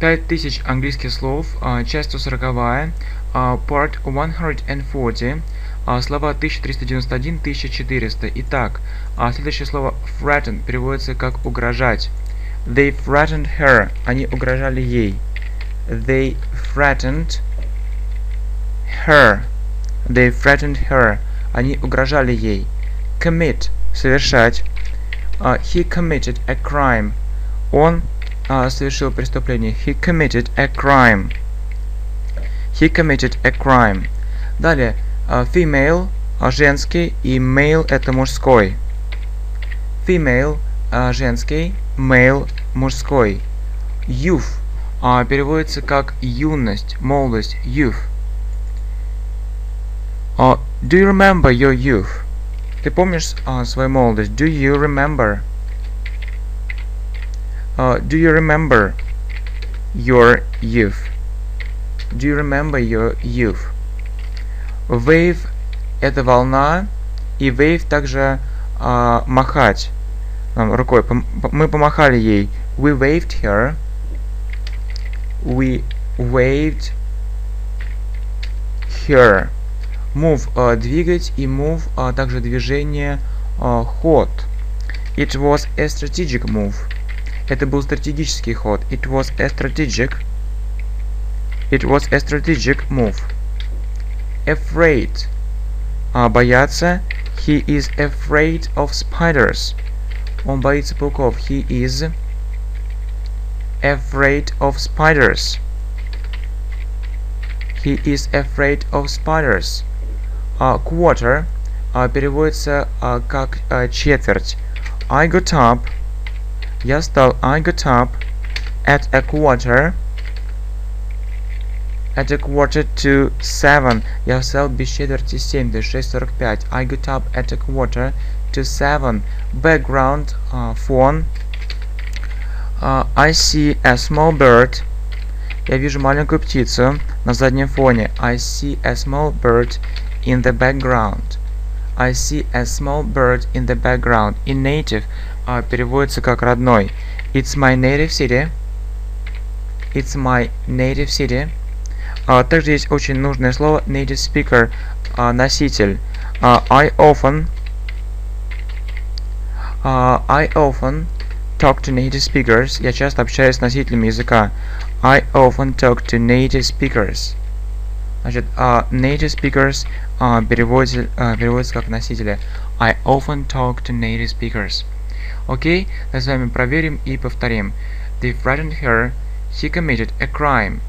5000 английских слов, а, часть 140, а, part 140, а, слова 1391-1400. Итак, следующее слово threaten переводится как угрожать. They threatened her. Они угрожали ей. They threatened her. They threatened her. Они угрожали ей. Commit – совершать. Uh, he committed a crime. Он uh, совершил преступление. He committed a crime. He committed a crime. Далее, uh, female uh, женский и male это мужской. Female uh, женский, male мужской. Youth uh, переводится как юность, молодость, youth. Uh, do you remember your youth? Ты помнишь uh, свою молодость? Do you remember? Uh, do you remember your youth? Do you remember your youth? Wave – это волна, и wave также uh, махать uh, рукой. Пом мы помахали ей. We waved her. We waved her. Move uh, двигать и move uh, также движение uh, ход. It was a strategic move. Это был стратегический ход. It was a strategic. It was a strategic move. Afraid. Uh, бояться. He is afraid of spiders. Он боится пауков. He is afraid of spiders. He is afraid of spiders. Uh, quarter uh, переводится uh, как uh, четверть. I got up. Я стал. I got up at a quarter. At a quarter to seven. Я встал без четверти семь, то есть 6.45. I got up at a quarter to seven. Background uh, фон. Uh, I see a small bird. Я вижу маленькую птицу на заднем фоне. I see a small bird in the background. I see a small bird in the background. In native uh, переводится как родной. It's my native city. It's my native city. Uh, также есть очень нужное слово native speaker, uh, носитель. Uh, I often uh, I often talk to native speakers. Я часто общаюсь с носителями языка. I often talk to native speakers. Значит, uh, native speakers uh, переводится, uh, переводится как носители. I often talk to native speakers. Окей, okay? с вами проверим и повторим. They threatened her. He committed a crime.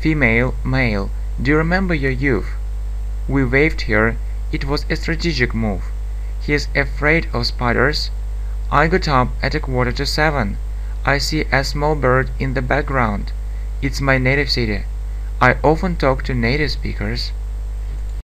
Female, male. Do you remember your youth? We waved her. It was a strategic move. He is afraid of spiders. I got up at a quarter to seven. I see a small bird in the background. It's my native city. I often talk to native speakers.